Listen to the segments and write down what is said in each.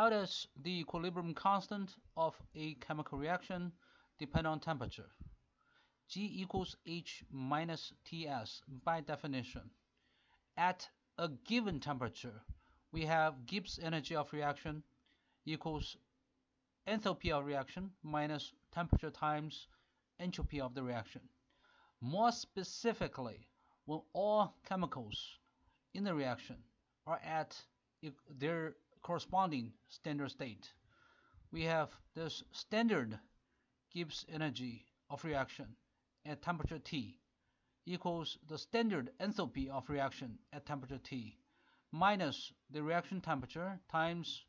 How does the equilibrium constant of a chemical reaction depend on temperature? G equals H minus Ts by definition. At a given temperature, we have Gibbs energy of reaction equals enthalpy of reaction minus temperature times entropy of the reaction. More specifically, when all chemicals in the reaction are at their corresponding standard state, we have this standard Gibbs energy of reaction at temperature T equals the standard enthalpy of reaction at temperature T minus the reaction temperature times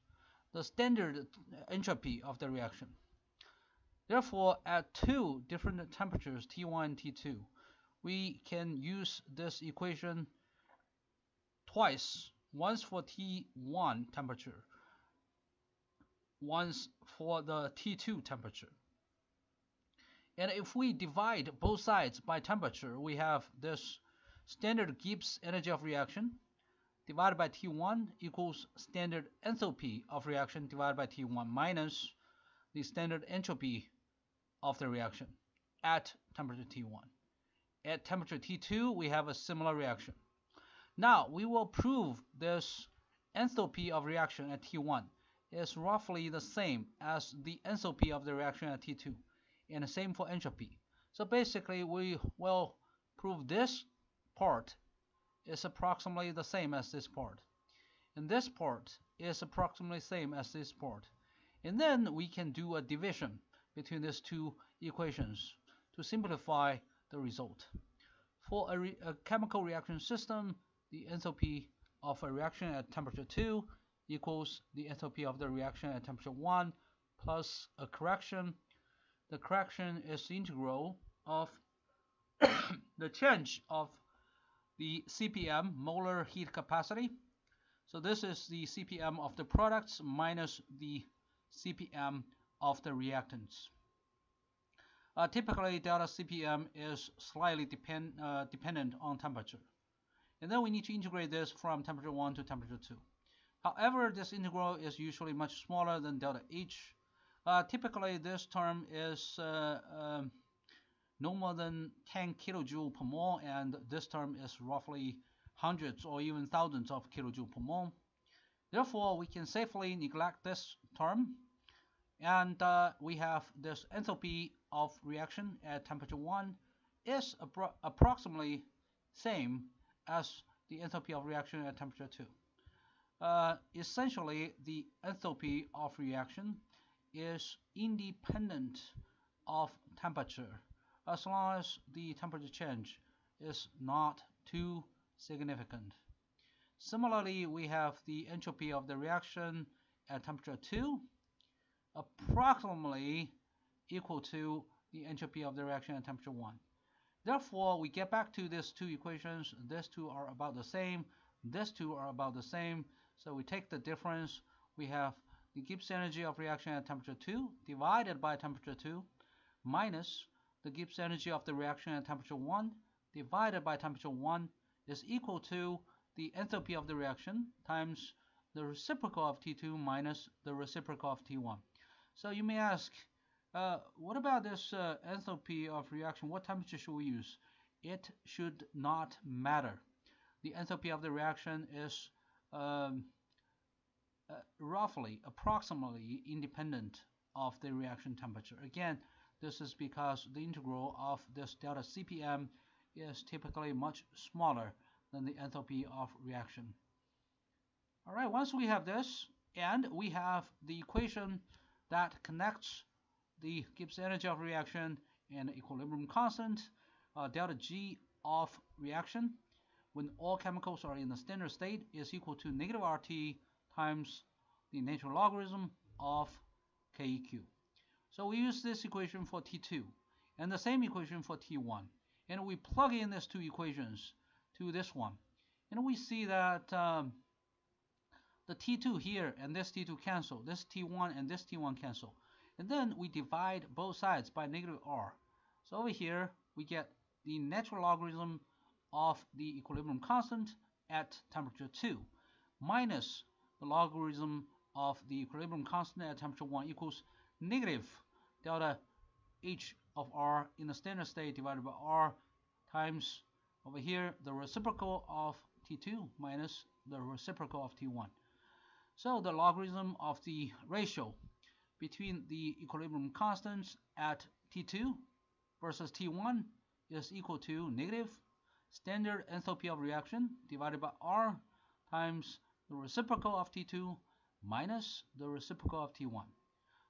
the standard entropy of the reaction. Therefore, at two different temperatures, T1 and T2, we can use this equation twice, once for T1 temperature, once for the T2 temperature. And if we divide both sides by temperature, we have this standard Gibbs energy of reaction divided by T1 equals standard enthalpy of reaction divided by T1 minus the standard entropy of the reaction at temperature T1. At temperature T2, we have a similar reaction. Now, we will prove this enthalpy of reaction at T1 is roughly the same as the enthalpy of the reaction at T2 and the same for entropy. So basically we will prove this part is approximately the same as this part. And this part is approximately same as this part. And then we can do a division between these two equations to simplify the result. For a, re a chemical reaction system, the enthalpy of a reaction at temperature 2 equals the enthalpy of the reaction at temperature 1 plus a correction the correction is the integral of the change of the CPM, molar heat capacity. So this is the CPM of the products minus the CPM of the reactants. Uh, typically, delta CPM is slightly depend, uh, dependent on temperature. And then we need to integrate this from temperature 1 to temperature 2. However, this integral is usually much smaller than delta H uh, typically, this term is uh, um, no more than 10 kilojoule per mole, and this term is roughly hundreds or even thousands of kilojoule per mole. Therefore, we can safely neglect this term, and uh, we have this enthalpy of reaction at temperature 1 is appro approximately same as the enthalpy of reaction at temperature 2. Uh, essentially, the enthalpy of reaction is independent of temperature as long as the temperature change is not too significant. Similarly, we have the entropy of the reaction at temperature 2 approximately equal to the entropy of the reaction at temperature 1. Therefore, we get back to these two equations. These two are about the same. These two are about the same. So we take the difference. We have the Gibbs energy of reaction at temperature 2 divided by temperature 2 minus the Gibbs energy of the reaction at temperature 1 divided by temperature 1 is equal to the enthalpy of the reaction times the reciprocal of T2 minus the reciprocal of T1. So you may ask, uh, what about this uh, enthalpy of reaction? What temperature should we use? It should not matter. The enthalpy of the reaction is um, uh, roughly, approximately independent of the reaction temperature. Again, this is because the integral of this delta CPM is typically much smaller than the enthalpy of reaction. All right, once we have this, and we have the equation that connects the Gibbs energy of reaction and equilibrium constant, uh, delta G of reaction, when all chemicals are in the standard state is equal to negative RT times the natural logarithm of KEQ. So we use this equation for T2 and the same equation for T1. And we plug in these two equations to this one. And we see that um, the T2 here and this T2 cancel. This T1 and this T1 cancel. And then we divide both sides by negative R. So over here we get the natural logarithm of the equilibrium constant at temperature 2 minus the logarithm of the equilibrium constant at temperature 1 equals negative delta H of R in the standard state divided by R times over here the reciprocal of T2 minus the reciprocal of T1. So the logarithm of the ratio between the equilibrium constants at T2 versus T1 is equal to negative standard enthalpy of reaction divided by R times the reciprocal of T2 minus the reciprocal of T1.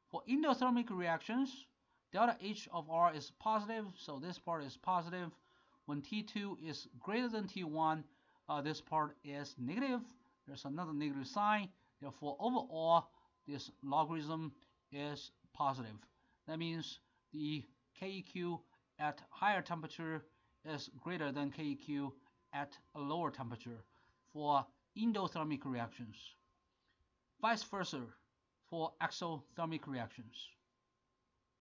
For endothermic reactions, delta H of R is positive, so this part is positive. When T2 is greater than T1, uh, this part is negative. There's another negative sign. Therefore, overall, this logarithm is positive. That means the KEQ at higher temperature is greater than KEQ at a lower temperature for endothermic reactions. Vice versa for exothermic reactions.